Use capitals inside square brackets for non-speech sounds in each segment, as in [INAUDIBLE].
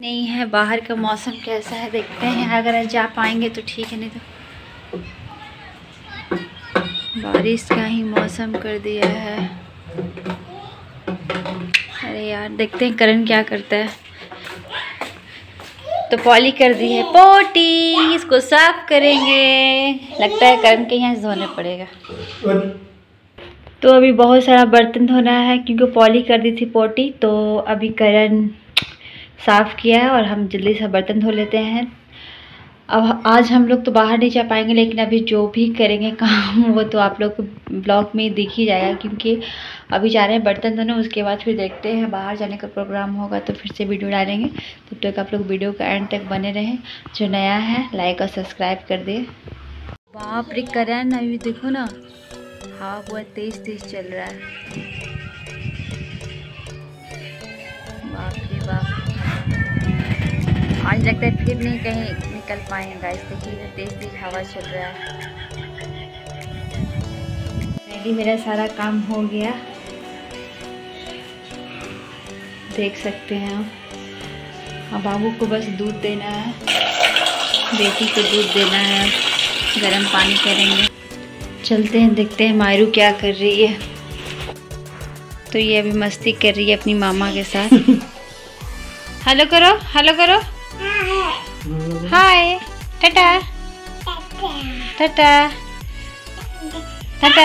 नहीं है, बाहर का मौसम कैसा है, देखते हैं। अगर जा पाएँगे तो ठीक है, नहीं तो। बारिश का ही मौसम कर दिया है। अरे यार, देखते हैं करण क्या करता है। तो पॉली कर दी है। पोटी, इसको साफ़ करेंगे। लगता है करण के यहाँ धोने पड़ेगा। तो अभी बहुत सारा बर्तन धोना है, क्योंकि पॉली कर दी थी पोटी तो अभी करण साफ़ किया है और हम जल्दी से बर्तन धो लेते हैं। अब आज हम लोग तो बाहर नहीं जा पाएँगे, लेकिन अभी जो भी करेंगे काम, [LAUGHS] वो तो आप लोग ब्लॉग में दिख ही जाएगा क्योंकि अभी जा रहे हैं बर्तन धोने, उसके बाद फिर देखते हैं, बाहर जाने का प्रोग्राम होगा तो फिर से वीडियो डालेंगे। तब तो तक आप लोग वीडियो का एंड तक बने रहें। जो नया है लाइक और सब्सक्राइब कर दे। बाप रे, करण, अभी देखो ना हवा बहुत तेज़ तेज़ चल रहा है। आज लगता है फिर नहीं कहीं निकल पाएँगे गाइस देखिए तेज तेज हवा चल रहा है। रेडी मेरा सारा काम हो गया। देख सकते हैं आप। अब बाबू को बस दूध देना है। बेटी को दूध देना है। गर्म पानी करेंगे। चलते हैं देखते हैं मायरू क्या कर रही है। तो ये अभी मस्ती कर रही है अपनी मामा के साथ। [LAUGHS] हेलो करो हेलो करो। हाय टाटा टाटा टाटा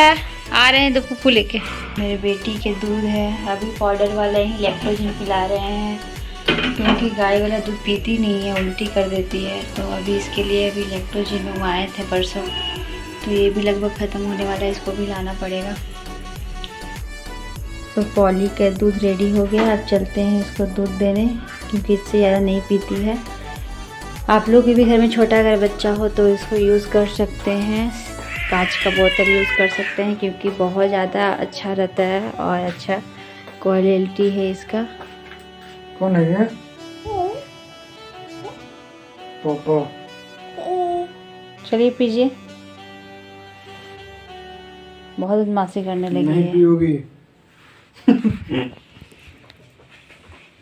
आ रहे हैं दो पुप्पू लेके। मेरे बेटी के दूध है। अभी पाउडर वाला ही लैक्टोजन पिला रहे हैं। क्योंकि गाय वाला दूध पीती नहीं है उल्टी कर देती है। तो अभी इसके लिए अभी लैक्टोजन मंगवाए थे परसों। तो ये भी लगभग ख़त्म होने वाला है इसको भी लाना पड़ेगा। तो पॉली का दूध रेडी हो गया। अब चलते हैं इसको दूध देने क्योंकि इससे ज़्यादा नहीं पीती है। आप लोग के भी घर में छोटा अगर बच्चा हो तो इसको यूज़ कर सकते हैं। कांच का बोतल यूज़ कर सकते हैं क्योंकि बहुत ज़्यादा अच्छा रहता है और अच्छा क्वालिटी है इसका। कौन है ये? पापा। चलिए पीजिए। बहुत बदमाशी करने लगी नहीं है।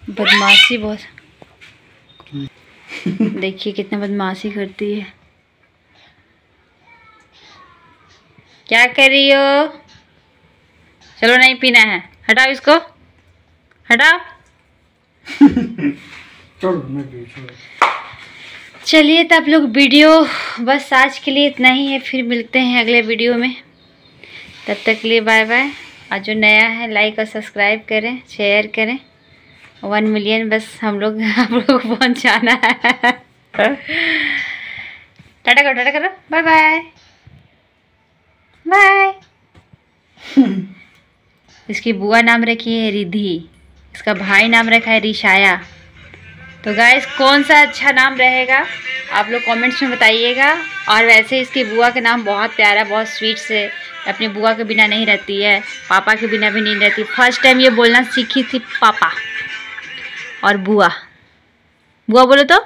बदमाशी बहुत देखिए कितना बदमाशी करती है। क्या कर रही हो? चलो नहीं पीना है। हटाओ इसको। हटाओ। चलिए तो आप लोग वीडियो बस आज के लिए इतना ही है। फिर मिलते हैं अगले वीडियो में। तब तक के लिए बाय बाय। और जो नया है लाइक और सब्सक्राइब करें शेयर करें। वन मिलियन बस हम लोग [LAUGHS] आप लोग को पहुँचाना है। टाटा करो टाटा करो। बाय बाय बाय इसकी बुआ नाम रखी है रिधि इसका भाई नाम रखा है रिशाया। तो गाइस कौन सा अच्छा नाम रहेगा? आप लोग कमेंट्स में बताइएगा। और वैसे इसकी बुआ का नाम बहुत प्यारा बहुत स्वीट से अपनी बुआ के बिना नहीं रहती है। पापा के बिना भी नहीं रहती। फ़र्स्ट टाइम ये बोलना सीखी थी पापा। और बुआ बुआ बोलो तो